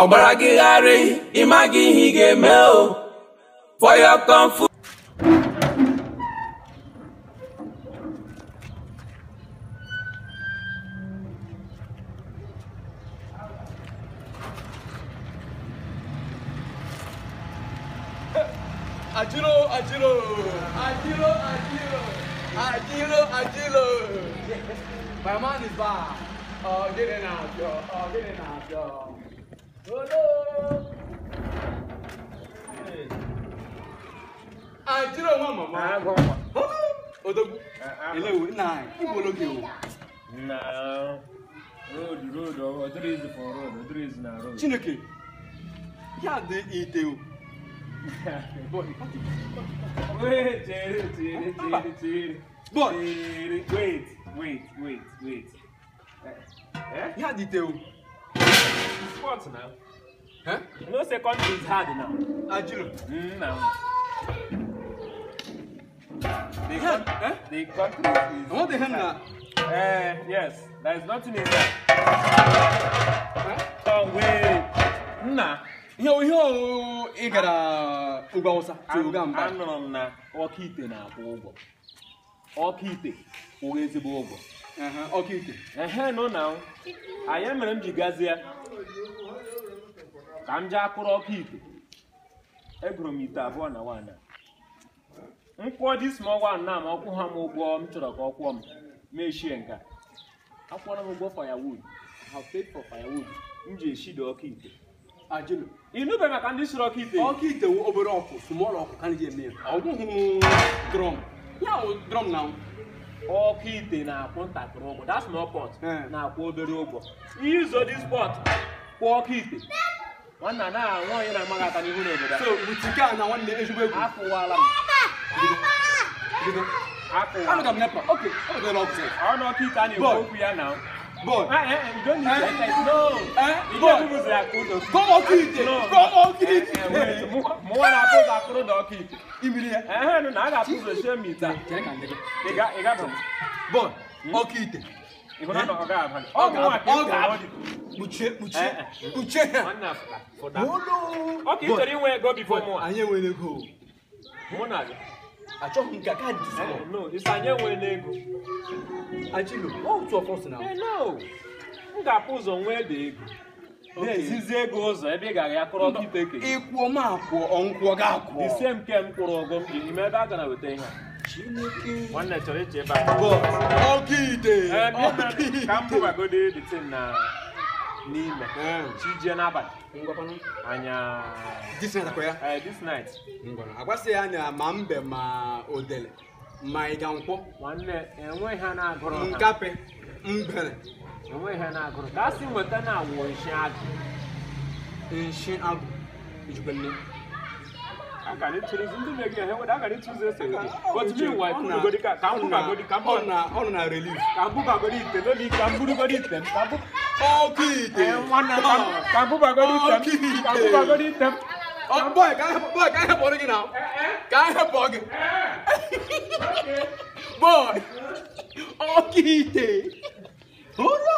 ọ gbara gị gharị ịmaghị ihe ị ga-eme o for your My man is back. Oh, get in out, yo. Oh, get in out, yo àjírò wọn mọ̀ mọ́ odogwu eléwo náà ìgbòlógè o. road road ọdụrụ izi for road ọdụrụ izi na road. chineke ya dị ite o. wait chere chere wait wait wait wait. ya dị ite o. It's sports now. Huh? You second is hard now. Ajiro. Mm, now. The, yeah. con- huh? the country is. What the hand now? Uh, yes, there is nothing in there. Huh? Oh, wait. Nah. yo yo. ị gara ugwu awụsa anụrụ m na ọka ite na-akwụ ụgwọ ọka ite kwụghị ezigbo ụgwọ ọka ite ehe nụ na anyị mere m ji gazie ka m jee akụrụ ọkụ ite egoro m ite abụọ na nwaanyị m kwụọ dis ma ọgwa nna m ọkwụ ha m ụgwọ m chọrọ ka ọ kwụọ m mechie nka akwụọrọ m ụgwọ firewood ha paid for firewood m ji eshida ọkụ ite ajụlụ ịnụbe maka ndị sụrụ ọkụ ite ọkụ ite wu obere ọkụ small ọkụ ka ndị eme ya ọgwụghị drum ya wụ drum na ọkụ ite na-akwụ ntakịrị ụgwọ that's small eh. na-akwụ obere ụgwọ izo this pot kwụ ọkụ ite wannan na wannan yana magata ni hune guda so mutika na wannan ne shugaba ku aku wala aku wala ga nepa okay oh the lock say i know kita ni go ku ya now Bon. Ah, eh, eh, eh, you don't need eh? that. No. Eh? You bon. don't use that code. Come on, kid. No. Come on, kid. Eh, eh, wait. Eh? Mo na put that code on kid. Imiri. Eh, eh, no, na ga put the same meter. Tere kan dege. Ega, ega bon. Bon. Okay, kid. Ibo na no ga ba. Oh, ga. Oh, kpuchie kpuchie kpuchie ọ ka ị ego bifo mụ anyị enwere mụ na no m ga ụzọ nwee dị ego na ego ụzọ ebe ị gara ya kụrụ ọgọ mpeke ịkwụọ m akwụ ọnkwụọ ga ke m kwụrụ ọgọ ebe a gara weta ihe nwanne chọrọ iche ebe a eh, ọkide ka m na n'ime hmm. chi jie n'abalị anya this night eh, agbasị ya ya anya ma mbe ma odele ma ị ịga nkwụ nwanne enweghị ha na-agụrụ nkape mbere enweghị ha na-agụrụ ka a sị nweta na awụ nshi agụ nshi agụ ijukwenne ọ eh, na relief kambụbagoro ite n'obi kamburugoro ite m ọkụ ite oh, eh, eh. kambụbagoro ite m kambụbagoro ite m boy ka anyị hapụrụ gị na ka anyị hapụ gị boy ọkụ ite ụrụ